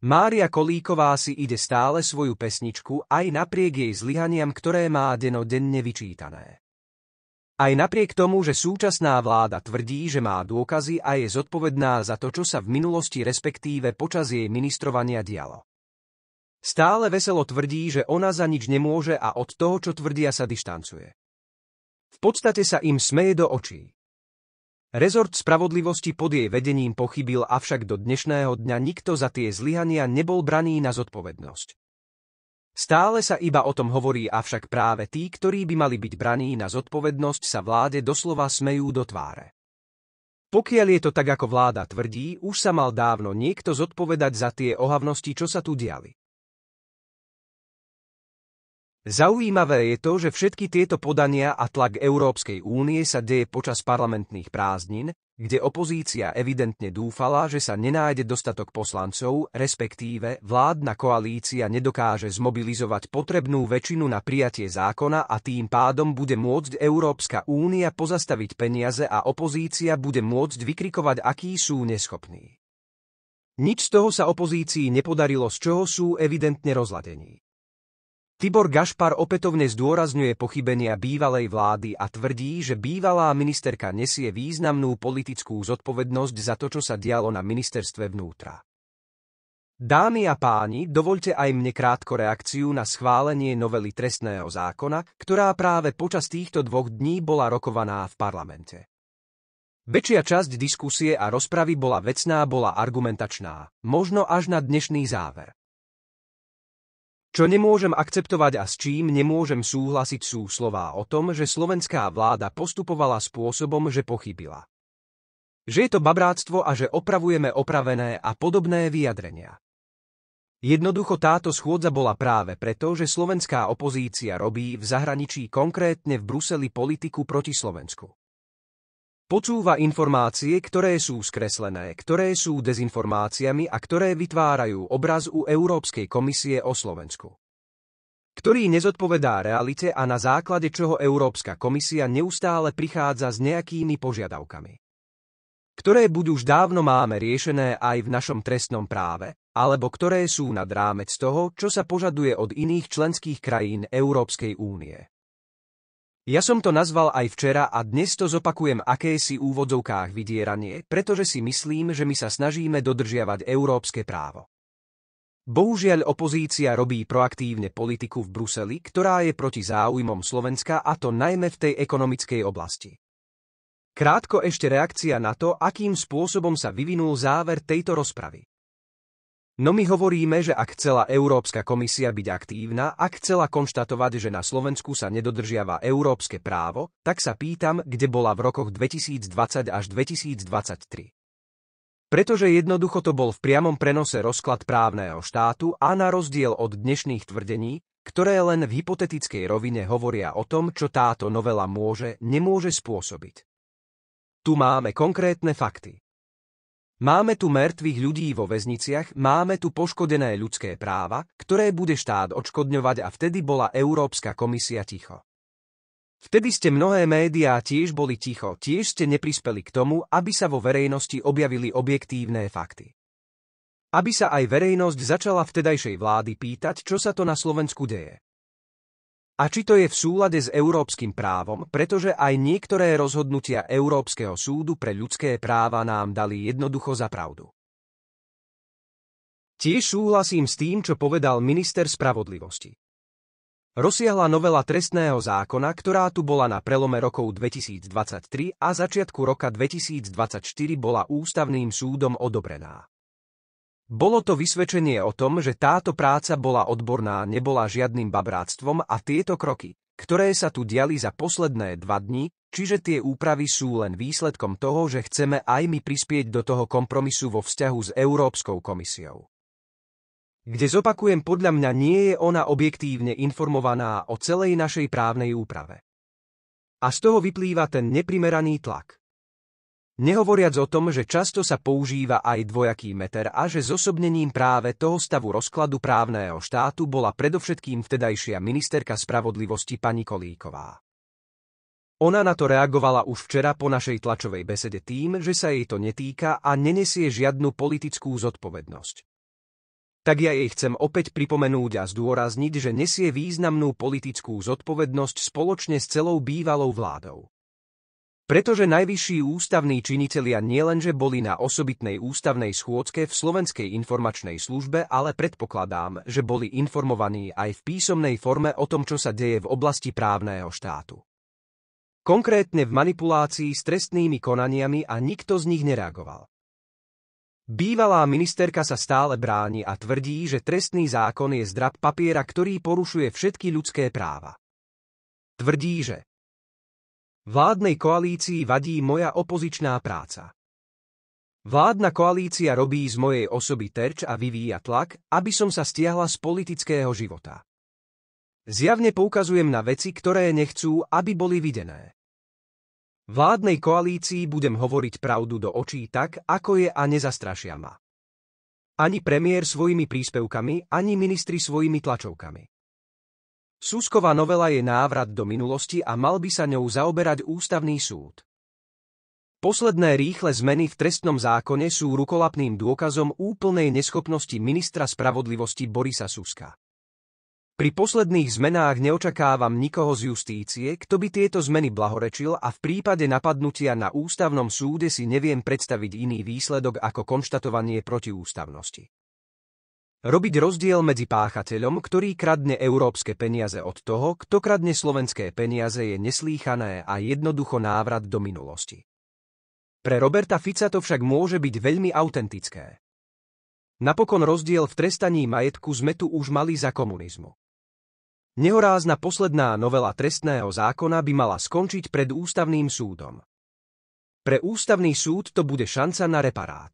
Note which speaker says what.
Speaker 1: Mária Kolíková si ide stále svoju pesničku aj napriek jej zlyhaniam, ktoré má denodenne vyčítané. Aj napriek tomu, že súčasná vláda tvrdí, že má dôkazy a je zodpovedná za to, čo sa v minulosti respektíve počas jej ministrovania dialo. Stále veselo tvrdí, že ona za nič nemôže a od toho, čo tvrdia, sa dištancuje. V podstate sa im smeje do očí. Rezort spravodlivosti pod jej vedením pochybil, avšak do dnešného dňa nikto za tie zlyhania nebol braný na zodpovednosť. Stále sa iba o tom hovorí, avšak práve tí, ktorí by mali byť braní na zodpovednosť, sa vláde doslova smejú do tváre. Pokiaľ je to tak, ako vláda tvrdí, už sa mal dávno niekto zodpovedať za tie ohavnosti, čo sa tu diali. Zaujímavé je to, že všetky tieto podania a tlak Európskej únie sa deje počas parlamentných prázdnin, kde opozícia evidentne dúfala, že sa nenájde dostatok poslancov, respektíve vládna koalícia nedokáže zmobilizovať potrebnú väčšinu na prijatie zákona a tým pádom bude môcť Európska únia pozastaviť peniaze a opozícia bude môcť vykrikovať, akí sú neschopní. Nič z toho sa opozícii nepodarilo, z čoho sú evidentne rozladení. Tibor Gašpar opätovne zdôrazňuje pochybenia bývalej vlády a tvrdí, že bývalá ministerka nesie významnú politickú zodpovednosť za to, čo sa dialo na ministerstve vnútra. Dámy a páni, dovolte aj mne krátko reakciu na schválenie novely trestného zákona, ktorá práve počas týchto dvoch dní bola rokovaná v parlamente. Väčšia časť diskusie a rozpravy bola vecná, bola argumentačná, možno až na dnešný záver. Čo nemôžem akceptovať a s čím nemôžem súhlasiť sú slová o tom, že slovenská vláda postupovala spôsobom, že pochybila. Že je to babráctvo a že opravujeme opravené a podobné vyjadrenia. Jednoducho táto schôdza bola práve preto, že slovenská opozícia robí v zahraničí konkrétne v Bruseli politiku proti Slovensku. Počúva informácie, ktoré sú skreslené, ktoré sú dezinformáciami a ktoré vytvárajú obraz u Európskej komisie o Slovensku. Ktorý nezodpovedá realite a na základe čoho Európska komisia neustále prichádza s nejakými požiadavkami. Ktoré buď už dávno máme riešené aj v našom trestnom práve, alebo ktoré sú nad rámec toho, čo sa požaduje od iných členských krajín Európskej únie. Ja som to nazval aj včera a dnes to zopakujem akési úvodzovkách vydieranie, pretože si myslím, že my sa snažíme dodržiavať európske právo. Bohužiaľ opozícia robí proaktívne politiku v Bruseli, ktorá je proti záujmom Slovenska a to najmä v tej ekonomickej oblasti. Krátko ešte reakcia na to, akým spôsobom sa vyvinul záver tejto rozpravy. No my hovoríme, že ak chcela Európska komisia byť aktívna, ak chcela konštatovať, že na Slovensku sa nedodržiava európske právo, tak sa pýtam, kde bola v rokoch 2020 až 2023. Pretože jednoducho to bol v priamom prenose rozklad právneho štátu a na rozdiel od dnešných tvrdení, ktoré len v hypotetickej rovine hovoria o tom, čo táto novela môže, nemôže spôsobiť. Tu máme konkrétne fakty. Máme tu mŕtvych ľudí vo väzniciach, máme tu poškodené ľudské práva, ktoré bude štát odškodňovať a vtedy bola Európska komisia ticho. Vtedy ste mnohé médiá tiež boli ticho, tiež ste neprispeli k tomu, aby sa vo verejnosti objavili objektívne fakty. Aby sa aj verejnosť začala vtedajšej vlády pýtať, čo sa to na Slovensku deje. A či to je v súlade s európskym právom, pretože aj niektoré rozhodnutia Európskeho súdu pre ľudské práva nám dali jednoducho za pravdu. Tiež súhlasím s tým, čo povedal minister spravodlivosti. Rozsiahla novela trestného zákona, ktorá tu bola na prelome rokov 2023 a začiatku roka 2024 bola ústavným súdom odobrená. Bolo to vysvedčenie o tom, že táto práca bola odborná, nebola žiadnym babráctvom a tieto kroky, ktoré sa tu diali za posledné dva dni, čiže tie úpravy sú len výsledkom toho, že chceme aj my prispieť do toho kompromisu vo vzťahu s Európskou komisiou. Kde zopakujem, podľa mňa nie je ona objektívne informovaná o celej našej právnej úprave. A z toho vyplýva ten neprimeraný tlak. Nehovoriac o tom, že často sa používa aj dvojaký meter a že zosobnením práve toho stavu rozkladu právneho štátu bola predovšetkým vtedajšia ministerka spravodlivosti pani Kolíková. Ona na to reagovala už včera po našej tlačovej besede tým, že sa jej to netýka a nenesie žiadnu politickú zodpovednosť. tak ja jej chcem opäť pripomenúť a zdôrazniť, že nesie významnú politickú zodpovednosť spoločne s celou bývalou vládou. Pretože najvyšší ústavní činitelia nielenže boli na osobitnej ústavnej schôdzke v Slovenskej informačnej službe, ale predpokladám, že boli informovaní aj v písomnej forme o tom, čo sa deje v oblasti právneho štátu. Konkrétne v manipulácii s trestnými konaniami a nikto z nich nereagoval. Bývalá ministerka sa stále bráni a tvrdí, že trestný zákon je zdrab papiera, ktorý porušuje všetky ľudské práva. Tvrdí, že Vládnej koalícii vadí moja opozičná práca. Vládna koalícia robí z mojej osoby terč a vyvíja tlak, aby som sa stiahla z politického života. Zjavne poukazujem na veci, ktoré nechcú, aby boli videné. Vládnej koalícii budem hovoriť pravdu do očí tak, ako je a nezastrašia ma. Ani premiér svojimi príspevkami, ani ministri svojimi tlačovkami. Susková novela je návrat do minulosti a mal by sa ňou zaoberať ústavný súd. Posledné rýchle zmeny v trestnom zákone sú rukolapným dôkazom úplnej neschopnosti ministra spravodlivosti Borisa Suska. Pri posledných zmenách neočakávam nikoho z justície, kto by tieto zmeny blahorečil a v prípade napadnutia na ústavnom súde si neviem predstaviť iný výsledok ako konštatovanie protiústavnosti. Robiť rozdiel medzi páchateľom, ktorý kradne európske peniaze od toho, kto kradne slovenské peniaze je neslýchané a jednoducho návrat do minulosti. Pre Roberta Fica to však môže byť veľmi autentické. Napokon rozdiel v trestaní majetku sme tu už mali za komunizmu. Nehorázna posledná novela trestného zákona by mala skončiť pred ústavným súdom. Pre ústavný súd to bude šanca na reparát.